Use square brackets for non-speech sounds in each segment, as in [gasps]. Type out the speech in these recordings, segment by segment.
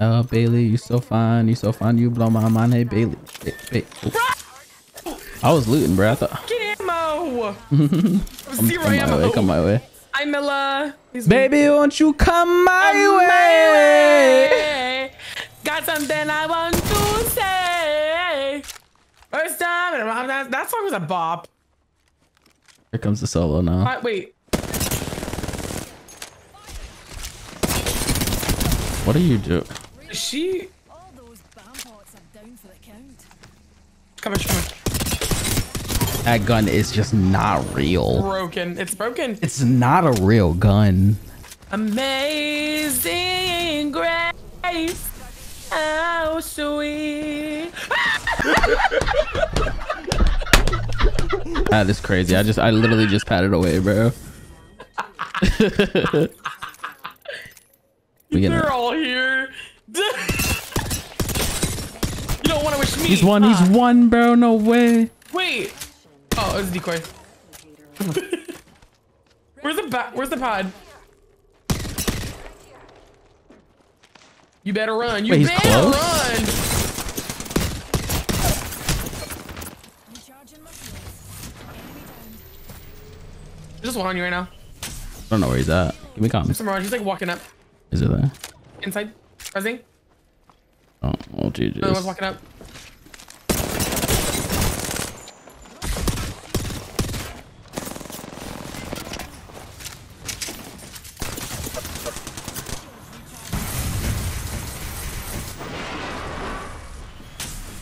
Oh, Bailey, you so fine. You so fine. You blow my mind. Hey, Bailey. Hey, hey. I was looting, bro. I thought. Get ammo. Come, Zero come my way. Come my way. Hi, Milla. He's Baby, won't you come my on way? my way. Got something I want to say. First time. That, that song was a bop. Here comes the solo now. Uh, wait. What are you doing? Is she All those bomb pots are down for the count. coming? She's coming. That gun is just not real. Broken. It's broken. It's not a real gun. Amazing grace. How sweet. That is crazy. I just, I literally just patted away, bro. [laughs] we They're all here. [laughs] you don't want to wish me. He's one. He's one, bro. No way. Wait. Oh, it's a decoy. [laughs] Where's the ba- Where's the pod? You better run. You Wait, better close? run. Recharging my shields. Enemy down. There's just one on you right now. I don't know where he's at. Give me comms. He's like walking up Is it there? inside. Pressing. Oh, oh, Another one's walking up.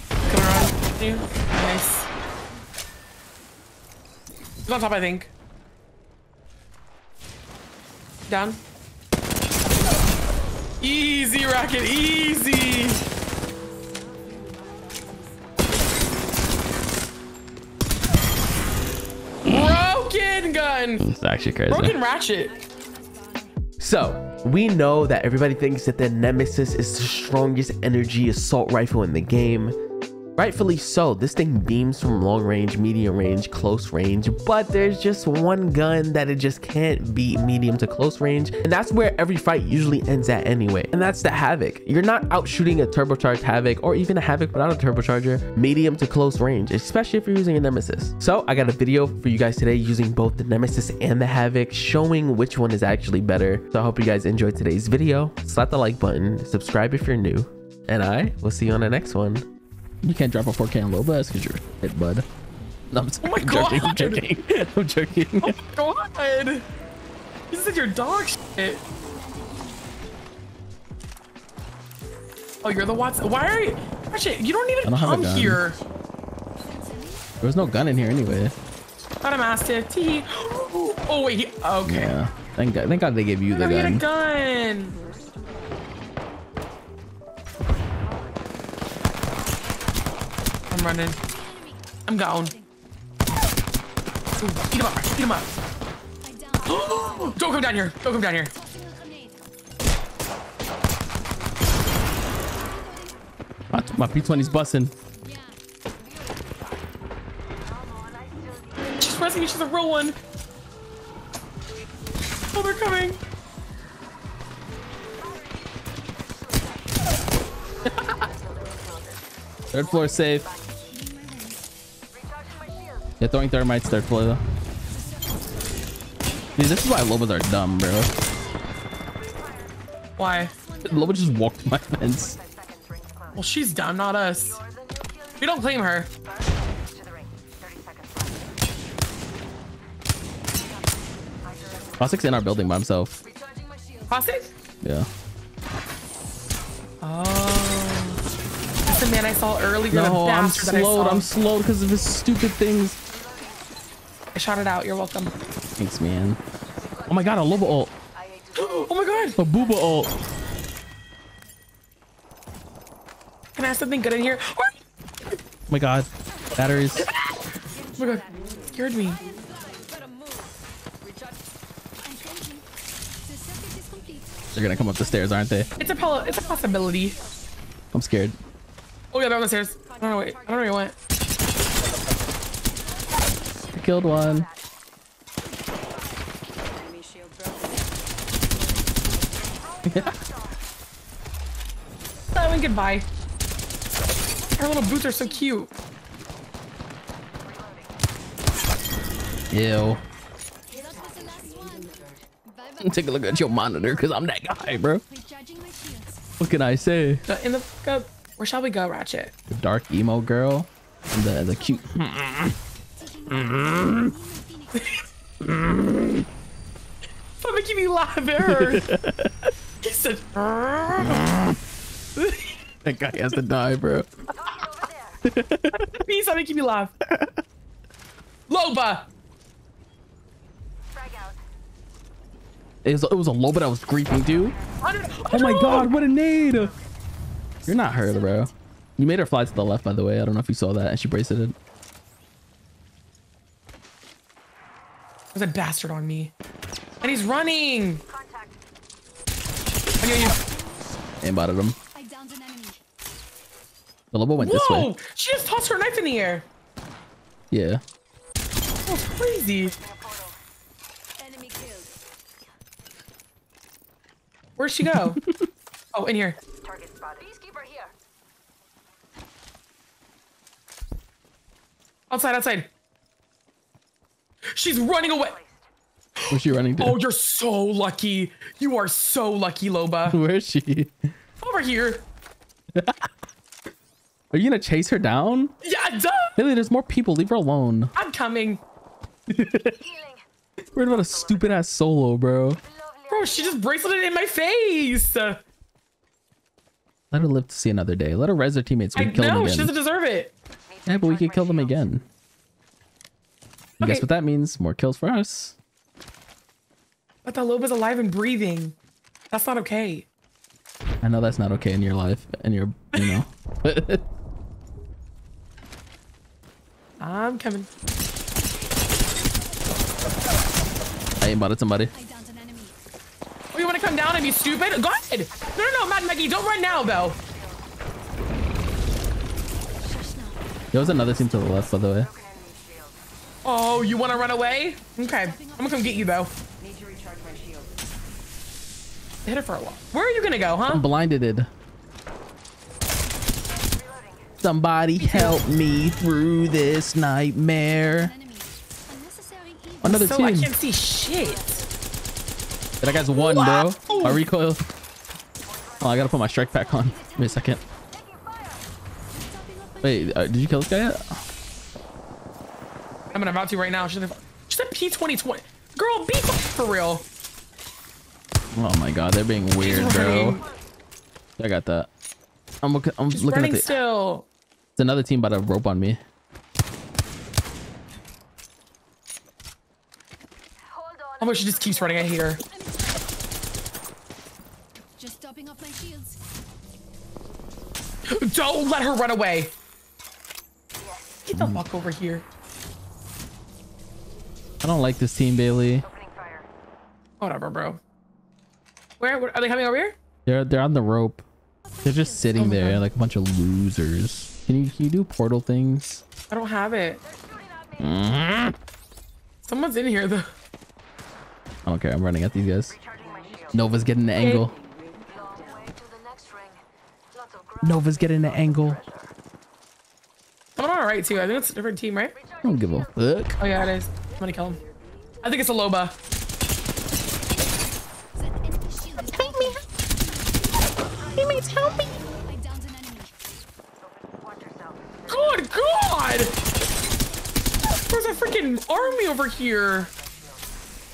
Coming around you. Nice. He's on top, I think. Down. Easy, Rocket, easy. Broken gun. It's actually crazy. Broken ratchet. So, we know that everybody thinks that the Nemesis is the strongest energy assault rifle in the game. Rightfully so, this thing beams from long range, medium range, close range, but there's just one gun that it just can't beat medium to close range, and that's where every fight usually ends at anyway, and that's the Havoc. You're not out shooting a turbocharged Havoc or even a Havoc without a turbocharger, medium to close range, especially if you're using a Nemesis. So I got a video for you guys today using both the Nemesis and the Havoc, showing which one is actually better. So I hope you guys enjoyed today's video. Slap the like button, subscribe if you're new, and I will see you on the next one. You can't drop a 4K on low bus because you're hit, bud. No, I'm, Oh my I'm [laughs] joking. I'm joking. I'm joking. Oh my god. This is your dog shit. Oh, you're the Watson. Why are you? Oh Ratchet, you don't I even don't have a come gun. here. There was no gun in here anyway. Got a mastiff. Tee. [gasps] Oh wait. He, okay. Yeah. Thank God. Thank God they gave you the Let me get a gun. I'm running. I'm gone. Ooh, eat him up. Eat him up. Don't come down here. Don't come down here. My, my P20's busting. She's pressing me. She's a real one. Oh, they're coming. Third floor safe. Yeah, throwing thermites third floor though. Dude, this is why Lobos are dumb, bro. Why? Loba just walked my fence. Well, she's dumb, not us. We don't claim her. Classic's in our building by himself. Plastic? Yeah. Oh. That's the man I saw earlier. the No, I'm slowed. I'm slowed because of his stupid things. I shot it out. You're welcome. Thanks, man. Oh my god, a Loba ult. Oh my god. A Booba ult. Can I have something good in here? Oh my god. Batteries. Oh my god. Scared me. Better move. Recharge. I'm changing. The circuit is complete. They're gonna come up the stairs, aren't they? It's a pol- it's a possibility. I'm scared. Oh yeah, they're on the stairs. I don't know where, I don't know where you went. Killed one. and goodbye. Her little boots are so cute. Ew. That was the last one. Bye bye. Take a look at your monitor because I'm that guy, bro. Recharging my shields. What can I say? In the go. Where shall we go, Ratchet? The dark emo girl. And the, the cute. [laughs] My Stop making me laugh her. [laughs] he said. That guy has to die, bro. [laughs] Please stop making me laugh. Loba. It was, it was a Loba that I was creeping dude. Oh my god, what a nade! You're not hurt, bro. You made her fly to the left, by the way. I don't know if you saw that, and she braceted. There's a bastard on me. And he's running. I knew you. Aimbotted him. I downed an enemy. The Lobo went this Whoa! way. She just tossed her knife in the air. Yeah. That was crazy. Enemy killed. Where'd she go? [laughs] oh, in here. Peacekeeper here. Outside, outside. She's running away. Where's she running to? Oh, you're so lucky. You are so lucky, Loba. [laughs] Where is she? Over here. Are you gonna chase her down? Yeah, duh. Haley, there's more people. Leave her alone. I'm coming. [laughs] Worried about a stupid ass solo, bro. Bro, she just braceleted it in my face. Let her live to see another day. Let her res her teammates. We can kill them she doesn't deserve it. Yeah, but we can kill them again. And Guess what that means? More kills for us. But the Loba's alive and breathing. That's not okay. I know that's not okay in your life, and your, you know. [laughs] I'm coming. I aimbotted somebody. I downed an enemy. Oh, you want to come down and be stupid? Go ahead. No, no, no, Mad Maggie, don't run now, though. There was another team to the left, by the way. Oh, you want to run away? Okay, I'm gonna come get you, though. Need to recharge my shield. Hit her for a while. Where are you gonna go, huh? I'm blinded. Somebody help me through this nightmare. Enemy. Unnecessary evil. Another So I team. can't see shit. That guy's one, bro. Wow. My recoil. Oh, I gotta put my strike pack on. Wait a second. Stopping up my Wait, uh, did you kill this guy yet? I'm gonna about to right now. She's like, she said P2020. Girl, be for real. Oh my god, they're being weird, bro. I got that. I'm, look- I'm She's looking at running the. still. It's another team about to rope on me. Oh, but she just keeps running. I hate her. Just topping up my shields. Don't let her run away. Get the mm. fuck over here. I don't like this team, Bailey. Whatever, bro. Where, where are they coming over here? They're they're on the rope. They're just sitting Oh there God. like a bunch of losers. Can you can you do portal things? I don't have it. I mm-hmm. Someone's in here though. I don't care. I'm running at these guys. Nova's getting the angle. Nova's getting the angle. Someone on our right too. I think it's a different team, right? I don't give a fuck. Oh yeah, it is. I'm gonna kill him. I think it's a Loba. That enemy shield is Help me. Teammates, help me. I downed an enemy. Good God! There's a freaking army over here.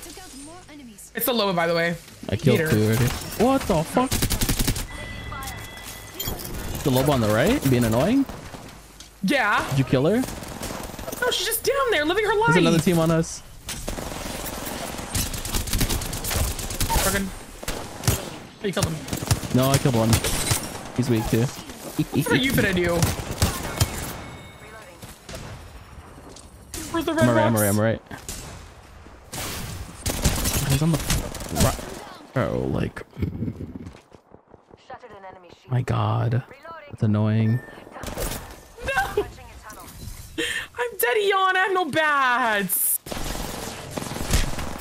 Took out more enemies. It's the Loba, by the way. I killed Peter. two already. What the fuck? The Loba on the right being annoying. Yeah. Did you kill her? No, she's just down there living her life. There's another team on us. Friggin- Oh, you killed him. No, I killed one. He's weak too. What are you finna do? Where's the red I'm alright, I'm box? alright, I'm alright. He's on the right. Oh, like, my god. That's annoying. No! I'm dead, Eon. I have no bats.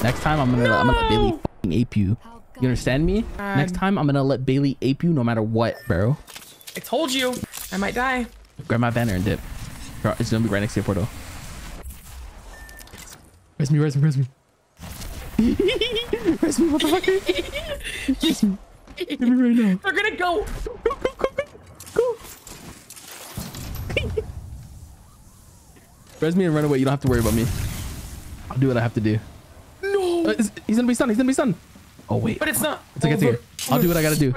Next time, I'm gonna, I'm gonna let Bailey fucking ape you. You understand me? God. Next time, I'm gonna let Bailey ape you no matter what, bro. I told you. I might die. Grab my banner and dip. It's gonna be right next to your portal. Res me, res me, res me. [laughs] res me, motherfucker. [laughs] Res me. Hit me right now. They're gonna go. Res me and run away. You don't have to worry about me. I'll do what I have to do. No. Uh, he's gonna be stunned. He's gonna be stunned. Oh wait. But it's not. It's okay. It's okay. I'll do what I gotta do.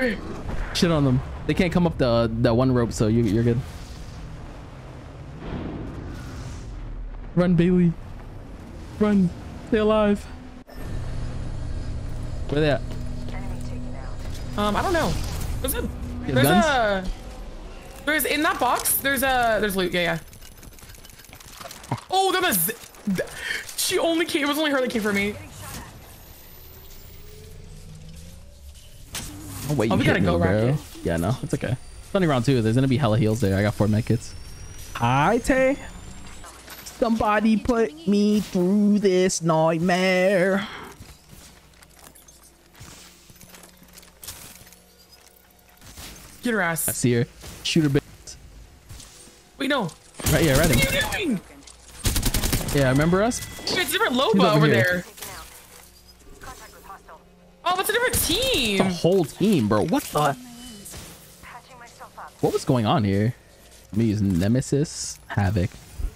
Shit on them. They can't come up the that one rope, so you, you're good. Run, Bailey. Run. Stay alive. Where they at? Um, I don't know. There's a. There's guns? a. There's in that box. There's a. There's loot. Yeah, yeah. Oh, that was. She only came. It was only her that came for me. Oh wait, Oh, you we gotta me, go, bro. Rocket. Yeah, no, it's okay. It's only round two. There's gonna be hella heals there. I got four medkits. Hi, Tay. Somebody put me through this nightmare. Get her ass. I see her. Shoot her, bitch. Wait, no. Right, here, right. What in. are you doing? Yeah, remember us? It's a different Loba over over, there. Oh, it's a different team. The whole team, bro. What the? What was going on here? Let me use Nemesis, Havoc.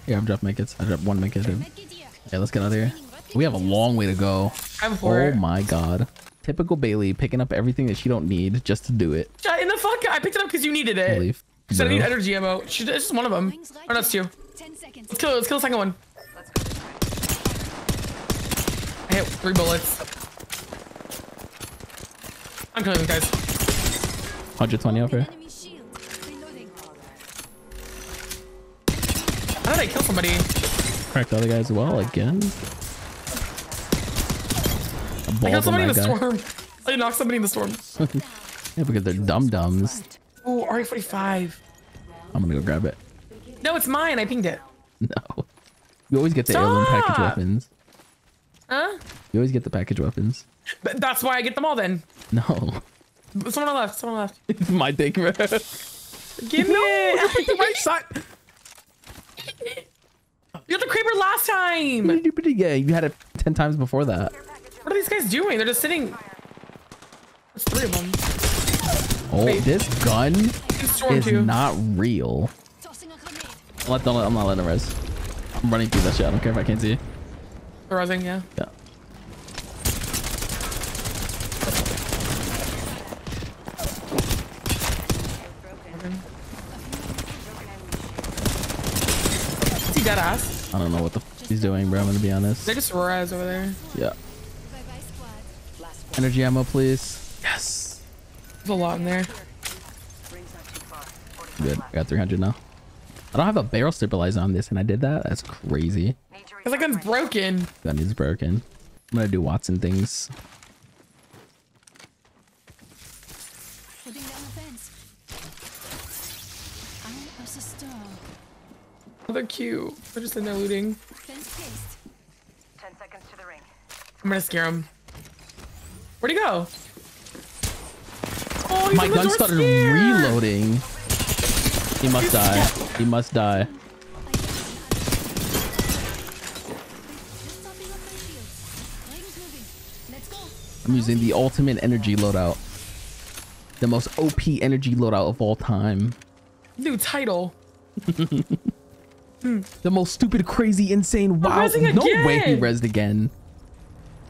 Here, I'm dropping medkits. I dropped one dude. Medkit here. Yeah, let's get out of here. We have a long way to go. I'm for Oh my god. Typical Bailey picking up everything that she don't need just to do it. Shut in the fuck. I picked it up because you needed it. Because I need energy ammo. She, it's just one of them. Oh, that's two. here. Ten seconds. Let's kill, let's kill the second one. Hit three bullets. I'm killing these guys. 120 over. An enemy shield. Reloading. How did I kill somebody? Cracked the other guy as well again. I ball killed somebody in the guy. storm. I knocked somebody in the storm. [laughs] Yeah, because they're dum dums. Oh, RE45. I'm gonna go grab it. No, it's mine. I pinged it. [laughs] No. You always get the heirloom package weapons. Huh? You always get the package weapons. But that's why I get them all then. No. Someone left. Someone left. It's [laughs] my thing, bro. Give me it. [laughs] the right side. You got the creeper last time. Yeah, you had it 10 times before that. What are these guys doing? They're just sitting. There's three of them. Oh, Wait. this gun is two. not real. Tossing a grenade. I'm not, don't, I'm not letting it res. I'm running through that shit. I don't care if I can't see. They're rising, yeah. Yeah. Is he dead ass? I don't know what the f he's doing, bro. I'm gonna be honest. They just res over there. Yeah. Bye bye squad. Energy ammo, please. Yes. There's a lot in there. Good. I got 300 now. I don't have a barrel stabilizer on this, and I did that. That's crazy. Cause that gun's broken. Gun is broken. I'm gonna do Watson things. Putting down the fence. I'm a sister. Oh, they're cute. They're just in there looting. Fence placed. Ten seconds to the ring. I'm gonna scare him. Where'd he go? Oh, he's My gun started scared. reloading. He must die. He must die. I'm using the ultimate energy loadout. The most OP energy loadout of all time. New title. [laughs] Hmm. The most stupid, crazy, insane, wow. No way he again. rezzed again.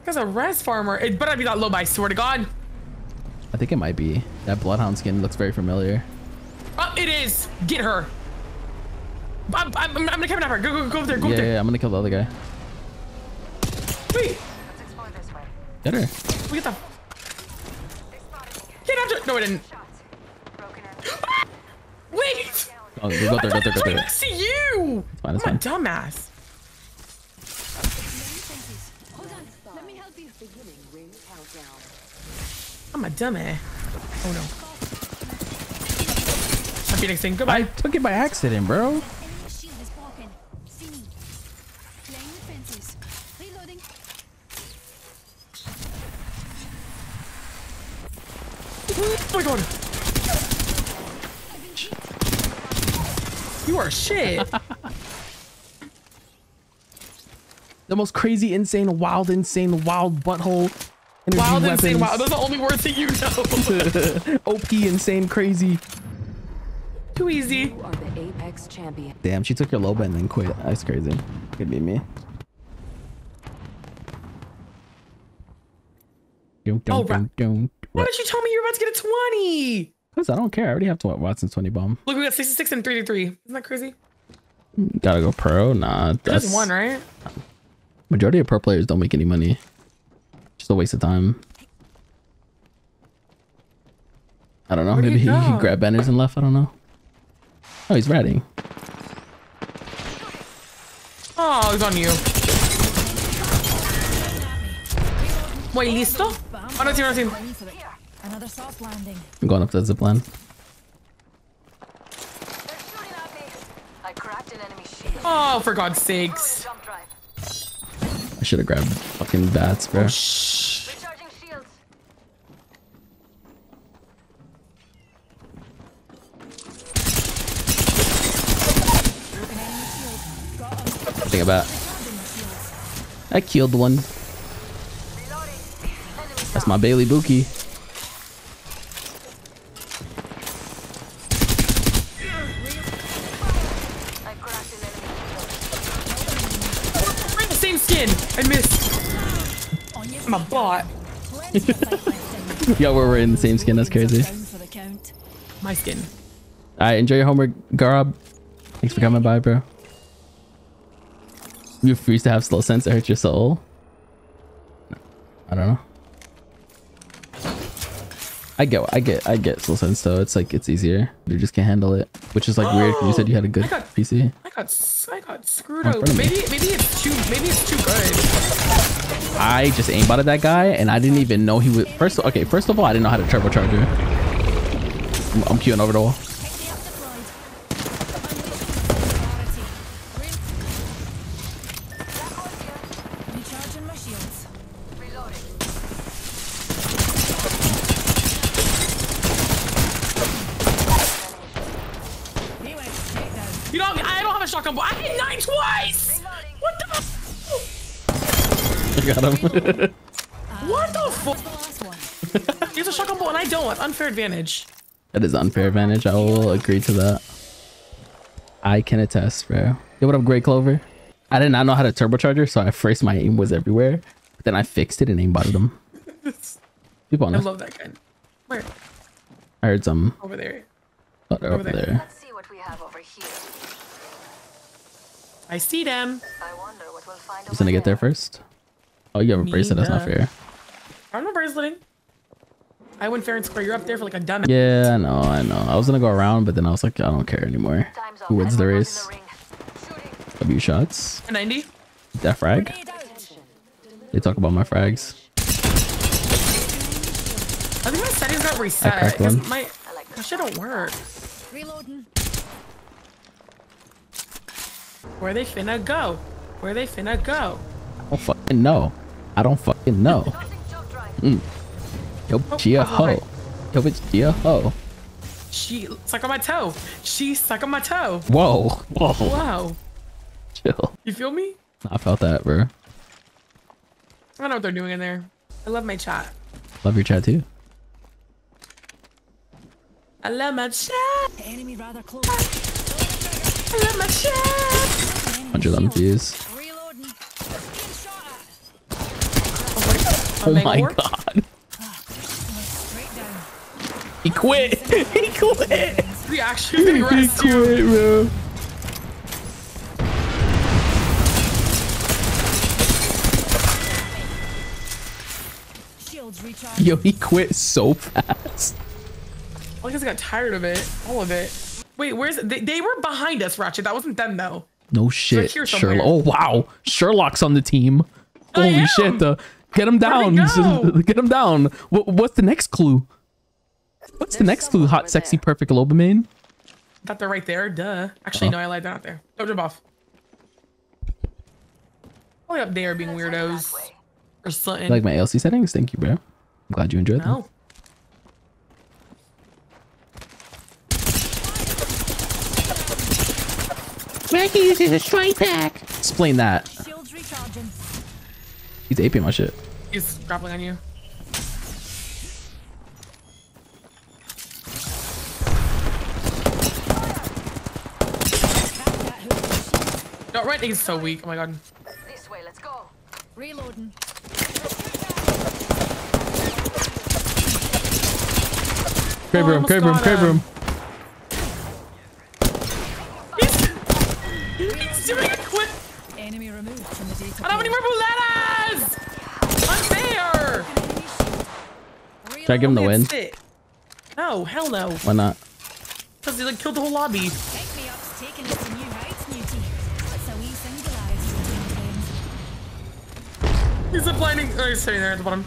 Guy's a res farmer. It better be that low, I swear to God. I think it might be. That bloodhound skin looks very familiar. Oh, it is. Get her. I'm, I'm, I'm gonna kidnap her. Go, go, go up there. Go Yeah, up there. yeah, I'm gonna kill the other guy. Wait. Get her. We get the. They spotted me. Get after. No, I didn't. [gasps] Wait. Oh, go, go there, go there, go there. I see you. fine, it's I'm a dumbass. Hold on. Let me help you. I'm a dummy. Oh no. I'm Phoenixing. I took it by accident, bro. Enemy shield is broken. See me. Playing with fences. Reloading. Oh my god. You are shit. [laughs] The most crazy, insane, wild, insane, wild butthole. Energy Wild insane. wild. weapons. those are the only words that you know. [laughs] OP, insane, crazy. Too easy. You are the Apex champion. Damn, she took your low and then quit. That's crazy. Could be me. Don't, Oh, don't, don't, don't. Why did you tell me you were about to get a 20? Because I don't care. I already have to Watson's 20 bomb. Look, we got 66 and 33. Isn't that crazy? Gotta go pro. Nah, that's one, right? majority of pro players don't make any money. Just a waste of time. I don't know. Where'd Maybe he, he grabbed banners and left. I don't know. Oh, he's ratting. Oh, he's on you. Wait, listo? Oh, no, team, no, team. Ready for it. Another soft landing. I'm going up that zip line. They're shooting at me. I cracked an enemy shield. Oh, for God's sakes. I should have grabbed fucking bats, bro. Oh, shh. Recharging shields. Think about. I killed one. That's my Bailey Buki. I cracked an enemy shield. We're in the same skin. I missed. On your I'm a feet. bot. Plenty of fight left in [laughs] Yo, we're, in the same skin. That's crazy. Down for the count. My skin. All right, enjoy your homework, Garab. Thanks for coming by, bro. You refuse to have slow sense It hurts your soul. I don't know. I get, I get, I get slow sense though. It's like it's easier. You just can't handle it, which is like weird. You said you had a good [gasps] I got- PC. I got I got screwed Oh, over. front of me. Maybe maybe it's too maybe it's too good. I just aimbotted that guy, and I didn't even know he was. First, okay, first of all, I didn't know how to turbocharger. I'm, I'm queuing over the wall. Pick me up deployed. Priority. Recharging my shields. Reloading. He went straight down. You know I don't have a shotgun, but I hit nine twice. What the? [laughs] I got him. [laughs] What the fuck? The last. He has a shotgun bolt and I don't. That's unfair advantage. that is unfair advantage. I will agree to that. I can attest, bro. Yo, what up, Great Clover? I did not know how to turbocharger, so at first my aim was everywhere. But then I fixed it and aimbotted them. People on I love that gun. Where? I heard some. Over there. They're over there. there. Let's see what we have over here. I see them. I wonder what we'll find Who's gonna get there there. first? Oh, you have a Me, bracelet. That's not fair. Uh, I don't know braceleting. I went fair and square. You're up there for like a dumb. Yeah, I know, I know. I was gonna go around, but then I was like, I don't care anymore. Who wins the race? in the ring. Shooting. W shots. A 90. That frag. They talk about my frags. I think my settings got reset. cracked 'cause one. My, my shit don't work. Reloading. Where they finna go? Where they finna go? I don't fucking know. I don't fucking know. Tossing jump drive. Yo, Oh, oh she a hi. hoe. Yo, bitch, she a hoe. She stuck on my toe. She stuck on my toe. Whoa, whoa, Wow. chill. You feel me? I felt that, bro. I don't know what they're doing in there. I love my chat. Love your chat too. I love my chat. Enemy rather close. I love my chat. Enemy 111 shield. views. Reloading. Being shot at. A Oh my god. Went straight down. He quit. [laughs] he quit. We actually [laughs] He you. quit, bro. Yo, he quit so fast. I guess I got tired of it. All of it. Wait, where's they, they were behind us, Ratchet. That wasn't them though. No shit. here. Sherlock. Oh wow, Sherlock's on the team. I Holy am. shit! The get him down. Where'd he go? Get him down. What, what's the next clue? What's the next clue? Hot, sexy, there. perfect Lobamane. Thought they're right there. Duh. Actually, Oh. no, I lied. They're not there. Don't jump off. Probably up there being Let's head that weirdos or something. You like my ALC settings? Thank you, bro. I'm glad you enjoyed them. No. Frankie uses a strike pack. Explain that. He's aping my shit. He's grappling on you. Crack. No, right he's so weak. Oh my god. This way, let's go. Reloading. Crib Oh, room, almost crib room, got crib him. room. He's, he's doing a quick. Enemy removed from the data. I don't have any more buletas! Unfair! Should I give him the win? No, hell no. Why not? Because he like killed the whole lobby. Pick me up's taking it to new heights, Newty. What's a wee He's ziplining. Oh, he's sitting there at the bottom.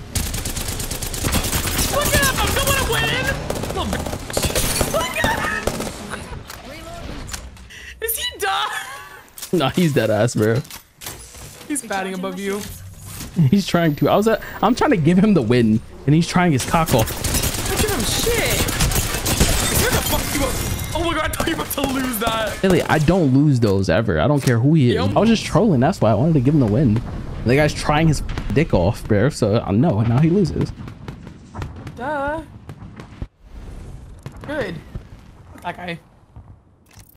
Look at him! I'm going to win! Little bitch. Look at him! [laughs] Is he done? No, he's dead ass, bro. He's batting above you. [laughs] He's trying to. I was. Uh, I'm trying to give him the win, and he's trying his cock off. Look at him, shit! Where the fuck you up? Oh my god, [laughs] I thought you were about to lose that. Billy, I don't lose those ever. I don't care who he is. Yep. I was just trolling. That's why I wanted to give him the win. The guy's trying his dick off, bro. So I know. and Now he loses.